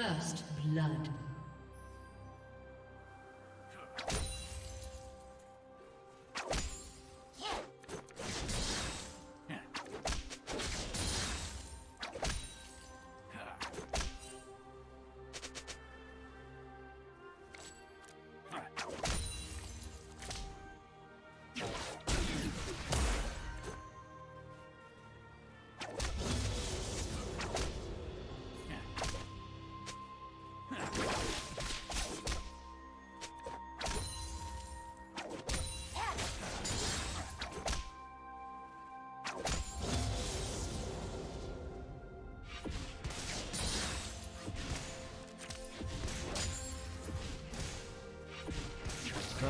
First blood.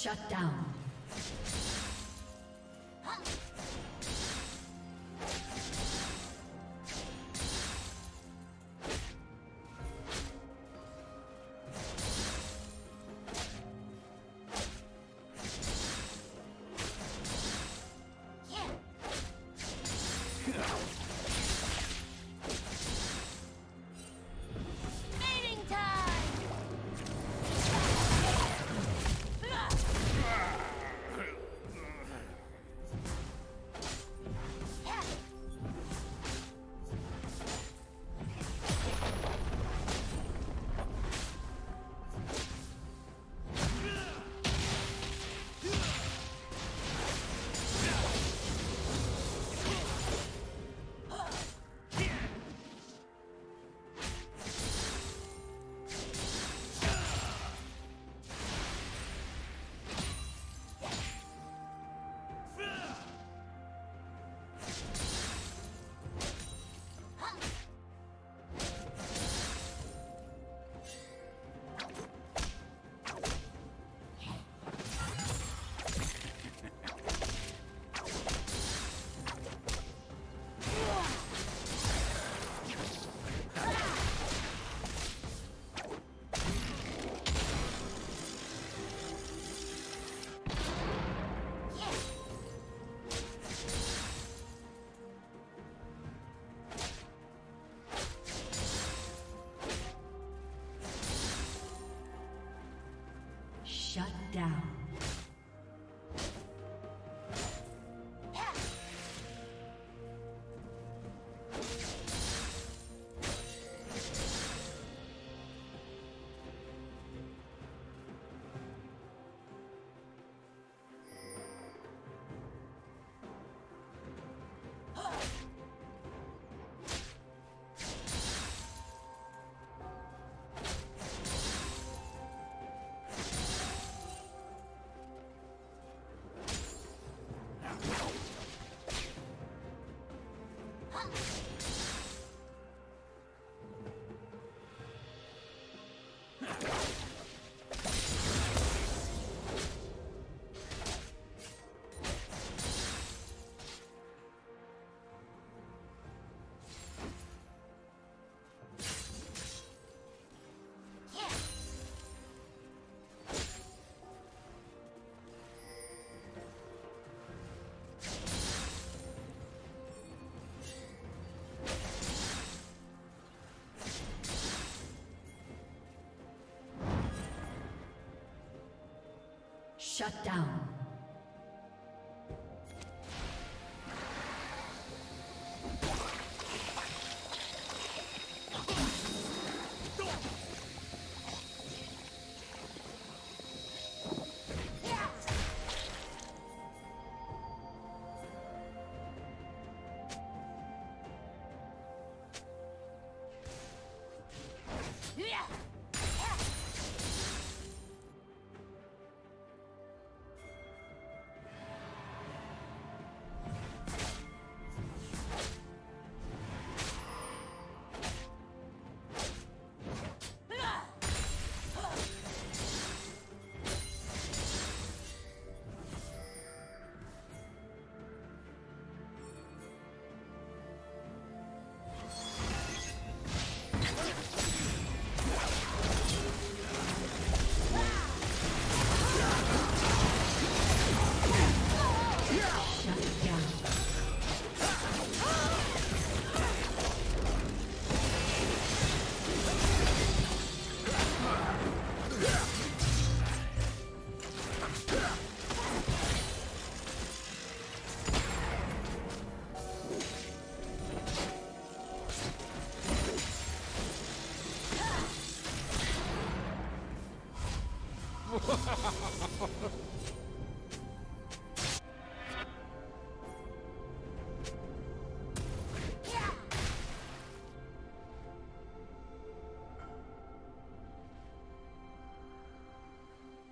Shut down. Down. Shut down.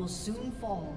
Will soon fall.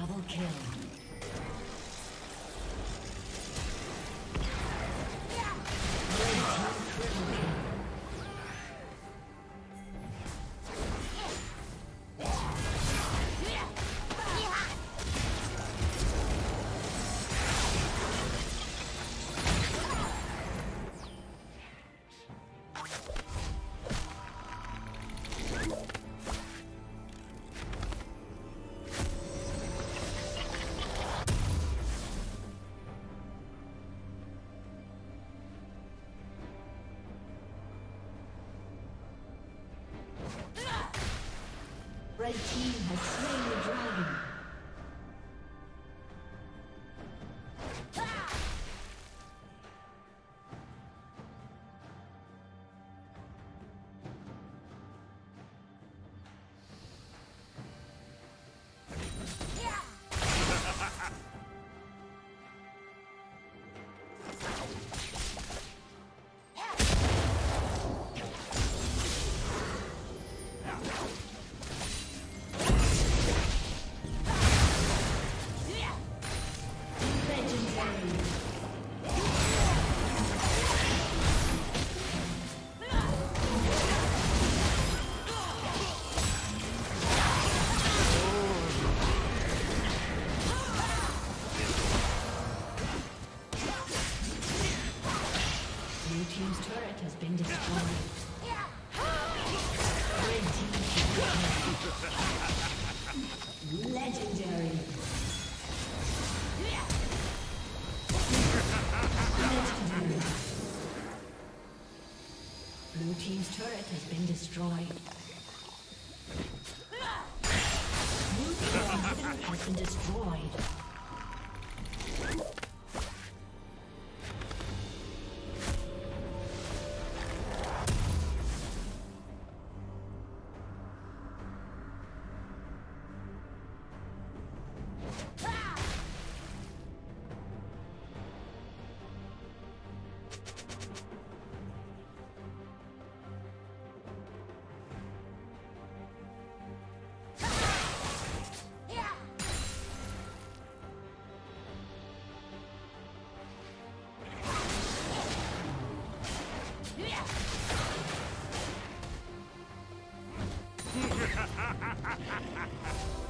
Double kill. Red team has been destroyed. Ha ha ha ha ha ha!